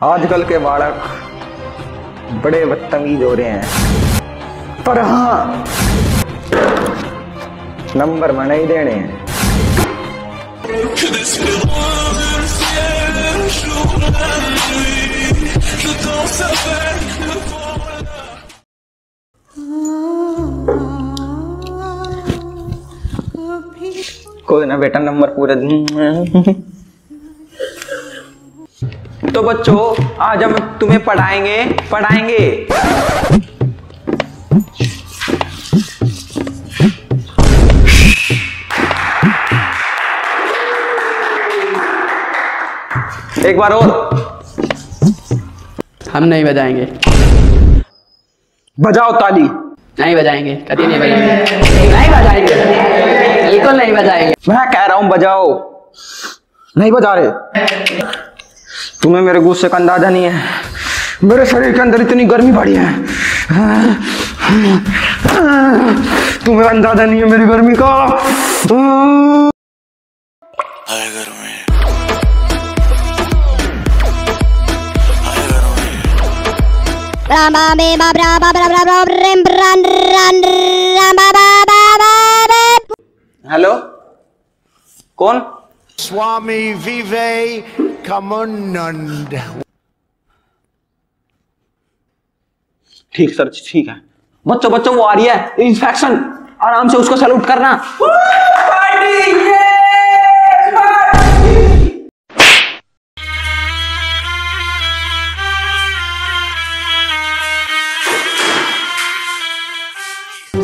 आजकल के बालक बड़े बदतमीज हो रहे हैं पर हाँ नंबर में नहीं देने हैं कोई ना बेटा नंबर पूरे तो बच्चों आज हम तुम्हें पढ़ाएँगे पढ़ाएँगे। एक बार और। हम नहीं बजाएँगे। बजाओ ताली। नहीं बजाएँगे कभी नहीं बजाएँगे। नहीं बजाएँगे। बिल्कुल नहीं बजाएँगे। मैं कह रहा हूँ बजाओ। नहीं बजा रहे। तुम्हें मेरे गुस्से का अंदाज़ा नहीं है। मेरे शरीर के अंदर इतनी गर्मी पड़ी है। तुम्हें अंदाज़ा नहीं है मेरी गर्मी का। आए घर में। आए घर में Rama be ba bra ba bra bra bra rim bran ran ram Vivekanand. ठीक सर ठीक है। बच्चों बच्चों वो आ रही है। इन्फेक्शन आराम से उसको सैल्यूट करना।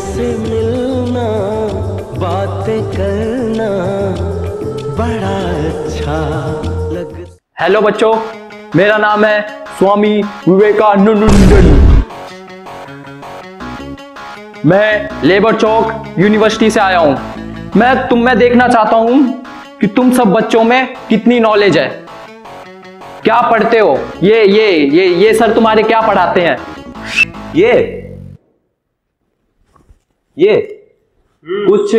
से मिलना बातें करना बड़ा अच्छा लगता हेलो बच्चों। मेरा नाम है स्वामी विवेकानंद मैं लेबर चौक यूनिवर्सिटी से आया हूँ। मैं तुम, में देखना चाहता हूँ कि तुम सब बच्चों में कितनी नॉलेज है। क्या पढ़ते हो? ये ये ये ये सर तुम्हारे क्या पढ़ाते हैं? ये ये, कुछ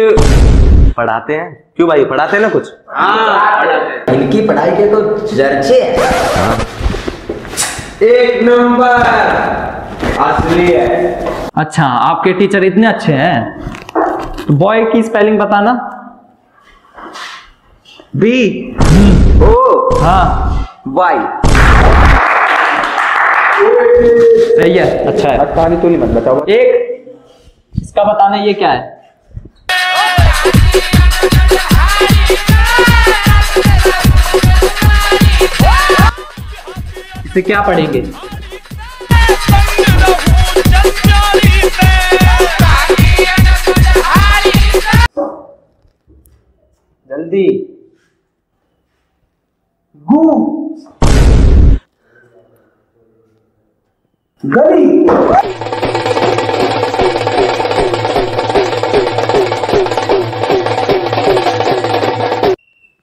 पढ़ाते हैं? क्यों भाई पढ़ाते हैं ना कुछ? हाँ। इनकी पढ़ाई के तो चर्चे हैं। एक नंबर। असली है। अच्छा आपके टीचर इतने अच्छे हैं? तो बॉय की स्पेलिंग बताना। B O. हाँ। वाई सही है अच्छा है। ताली तो नहीं मत बताओ। एक इसका बताना ये क्या है? इसे क्या पढ़ेंगे? जल्दी। गु। गली।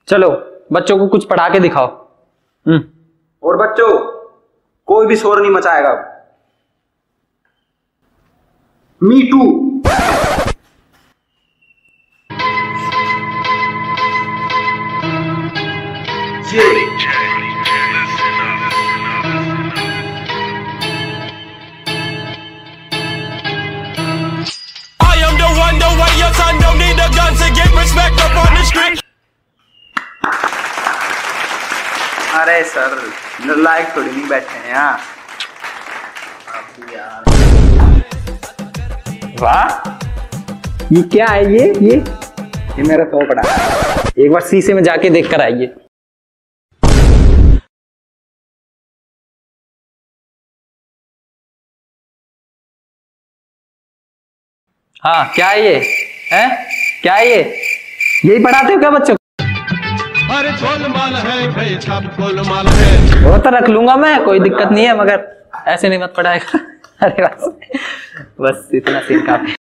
चलो, बच्चों को कुछ पढ़ा के दिखाओ। हम्म। और बच्चों। कोई भी शोर नहीं मचाएगा me too I am the one, the way your son don't need a gun to get respect up on the street. अरे सर। लायक थोड़ी नहीं बैठे हैं यहाँ वाह। ये क्या है ये? ये? ये मेरा थोपड़ा है। एक बार शीशे में जाके देख कर आइए। हाँ क्या है ये? है? क्या है ये? यही पढ़ाते हो क्या बच्चों गोलमाल है भाई सब है। वो तो रख लूँगा मैं, कोई दिक्कत नहीं है, मगर ऐसे नहीं मत पड़ाएगा अरे बस बस इतना सीन काफ़ी।